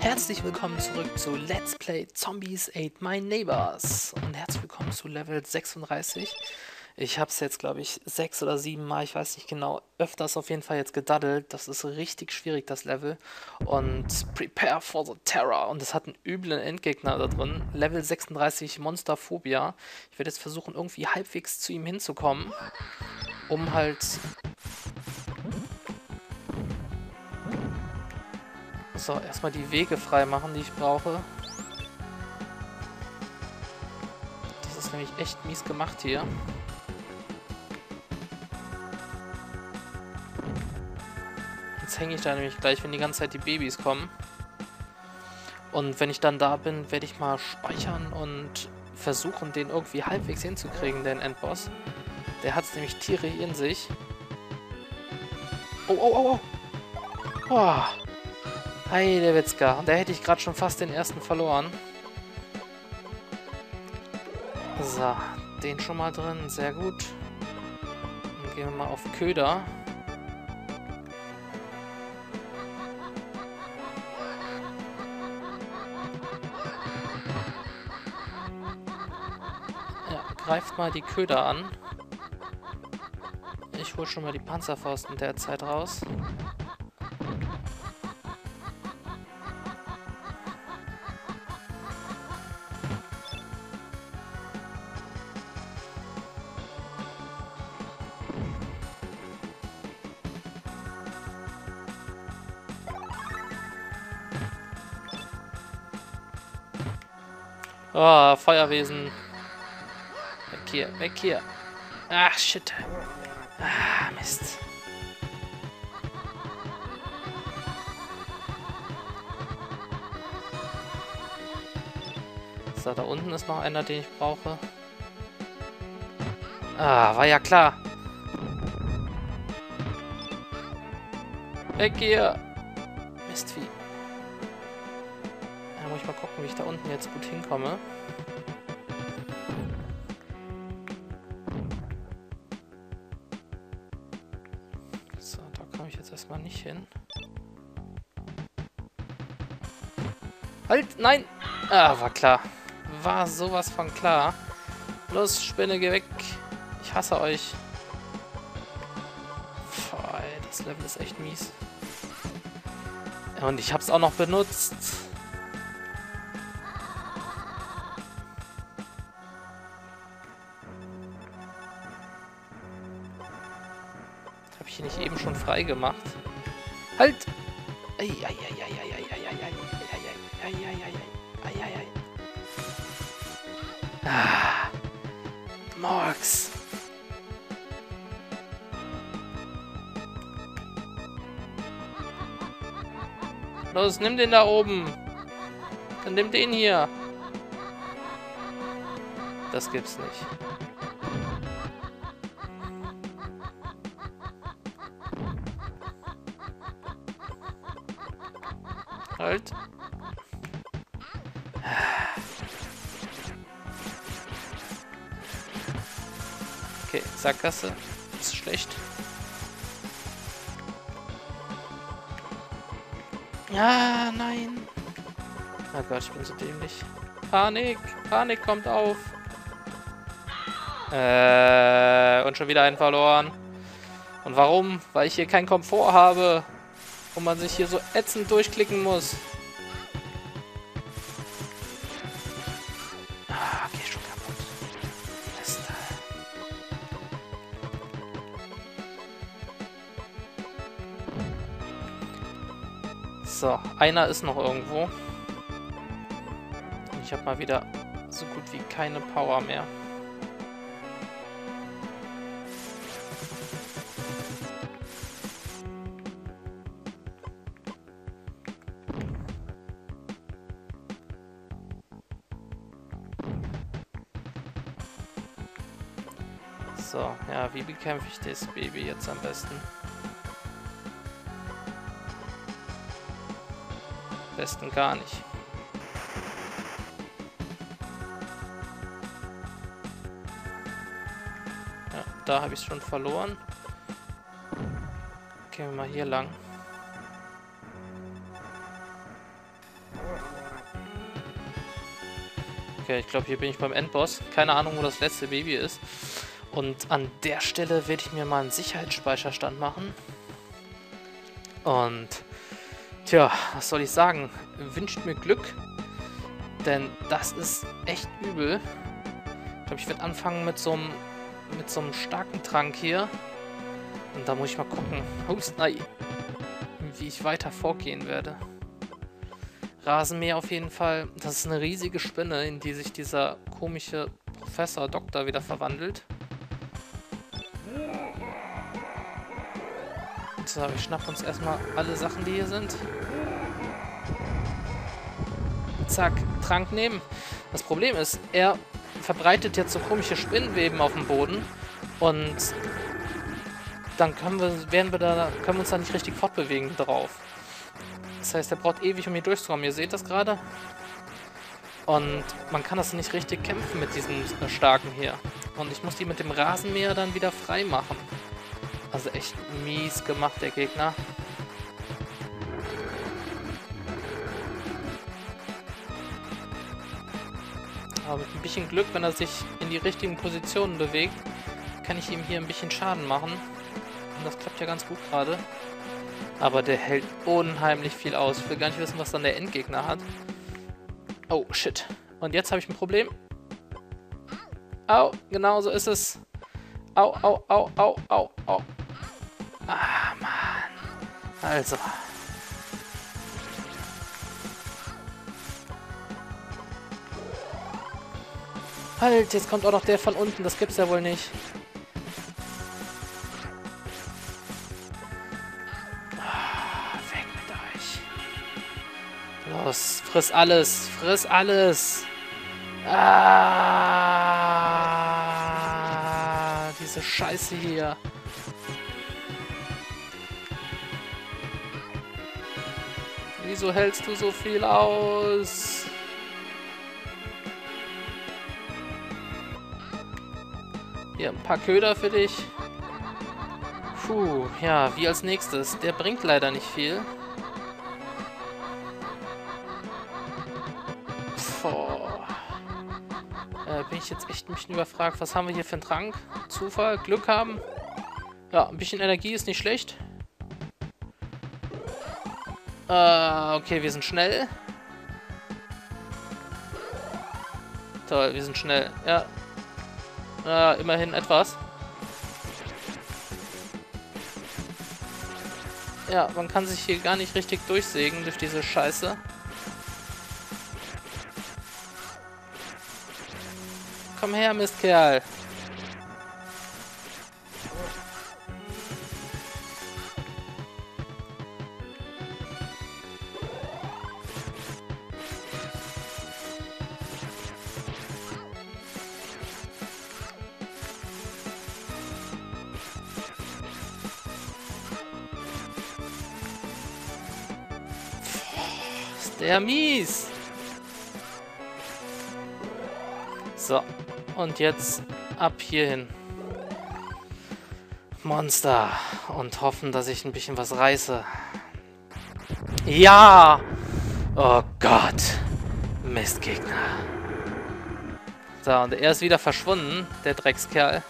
Herzlich willkommen zurück zu Let's Play Zombies Ate My Neighbors und herzlich willkommen zu Level 36. Ich habe es jetzt, glaube ich, sechs oder sieben Mal, ich weiß nicht genau, öfters auf jeden Fall jetzt gedaddelt. Das ist richtig schwierig, das Level. Und Prepare for the Terror. Und es hat einen üblen Endgegner da drin. Level 36 Monsterphobia. Ich werde jetzt versuchen, irgendwie halbwegs zu ihm hinzukommen, um halt So, erstmal die Wege frei machen, die ich brauche. Das ist nämlich echt mies gemacht hier. Jetzt hänge ich da nämlich gleich, wenn die ganze Zeit die Babys kommen. Und wenn ich dann da bin, werde ich mal speichern und versuchen, den irgendwie halbwegs hinzukriegen, den Endboss. Der hat es nämlich Tiere in sich. Oh, oh, oh, oh. Oh. Hey, der Witzka. Da hätte ich gerade schon fast den ersten verloren. So, den schon mal drin. Sehr gut. Dann gehen wir mal auf Köder. Ja, greift mal die Köder an. Ich hole schon mal die Panzerfaust in der Zeit raus. Oh, Feuerwesen. Weg hier, weg hier. Ach, shit. Ah, Mist. So, da unten ist noch einer, den ich brauche. Ah, war ja klar. Weg hier. Ich da unten jetzt gut hinkomme. So, da komme ich jetzt erstmal nicht hin. Halt, nein! Ah, war klar. War sowas von klar. Los, Spinne, geh weg. Ich hasse euch. Boah, ey, das Level ist echt mies. Und ich hab's auch noch benutzt. Nicht eben schon frei gemacht? Halt! Ah, Morgs. Los, nimm den da oben. Dann nimm den hier. Das gibt's nicht. Halt. Okay, Sackgasse. Ist schlecht. Ja, nein. Oh Gott, ich bin so dämlich. Panik. Panik kommt auf. Äh, und schon wieder einen verloren. Und warum? Weil ich hier keinen Komfort habe. Wo man sich hier so ätzend durchklicken muss. Ah, geh schon kaputt. So, einer ist noch irgendwo. Ich habe mal wieder so gut wie keine Power mehr. So, ja, wie bekämpfe ich das Baby jetzt am besten? Am besten gar nicht. Ja, da habe ich es schon verloren. Gehen wir mal hier lang. Okay, ich glaube, hier bin ich beim Endboss. Keine Ahnung, wo das letzte Baby ist. Und an der Stelle werde ich mir mal einen Sicherheitsspeicherstand machen. Und, tja, was soll ich sagen? Wünscht mir Glück, denn das ist echt übel. Ich glaube, ich werde anfangen mit so einem mit so einem starken Trank hier. Und da muss ich mal gucken, ups, nein, wie ich weiter vorgehen werde. Rasenmäher auf jeden Fall. Das ist eine riesige Spinne, in die sich dieser komische Professor, Doktor wieder verwandelt. So, wir schnappen uns erstmal alle Sachen, die hier sind. Zack, Trank nehmen. Das Problem ist, er verbreitet jetzt so komische Spinnenweben auf dem Boden und dann können wir, werden wir da, können wir uns da nicht richtig fortbewegen drauf. Das heißt, er braucht ewig, um hier durchzukommen. Ihr seht das gerade. Und man kann das nicht richtig kämpfen mit diesem äh, starken hier. Und ich muss die mit dem Rasenmäher dann wieder frei machen. Also echt mies gemacht, der Gegner. Aber mit ein bisschen Glück, wenn er sich in die richtigen Positionen bewegt, kann ich ihm hier ein bisschen Schaden machen. Und das klappt ja ganz gut gerade. Aber der hält unheimlich viel aus. Ich will gar nicht wissen, was dann der Endgegner hat. Oh, shit. Und jetzt habe ich ein Problem. Au, genau so ist es. Au, au, au, au, au, au. Ah, Mann. Also. Halt, jetzt kommt auch noch der von unten. Das gibt's ja wohl nicht. Ah, weg mit euch. Los, friss alles. Friss alles. Ah, diese Scheiße hier. Wieso hältst du so viel aus? Hier, ein paar Köder für dich. Puh, ja, wie als nächstes. Der bringt leider nicht viel. Bin ich jetzt echt ein bisschen überfragt. Was haben wir hier für einen Trank? Zufall? Glück haben? Ja, ein bisschen Energie ist nicht schlecht. Äh, okay, wir sind schnell. Toll, wir sind schnell. Ja, äh, immerhin etwas. Ja, man kann sich hier gar nicht richtig durchsägen durch diese Scheiße. Komm her, Mistkerl. Der mies. So. Und jetzt ab hierhin. Monster. Und hoffen, dass ich ein bisschen was reiße. Ja! Oh Gott. Mistgegner. So, und er ist wieder verschwunden, der Dreckskerl.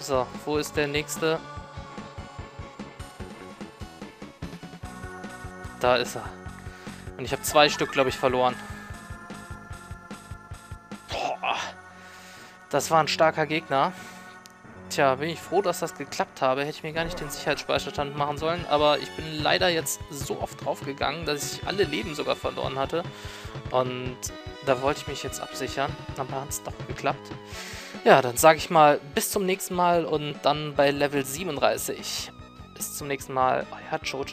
So, wo ist der nächste? Da ist er. Und ich habe zwei Stück, glaube ich, verloren. Das war ein starker Gegner. Tja, bin ich froh, dass das geklappt habe. Hätte ich mir gar nicht den Sicherheitsspeicherstand machen sollen. Aber ich bin leider jetzt so oft draufgegangen, dass ich alle Leben sogar verloren hatte. Und da wollte ich mich jetzt absichern. Aber hat es doch geklappt. Ja, dann sage ich mal bis zum nächsten Mal und dann bei Level 37. Bis zum nächsten Mal. Euer Jojo.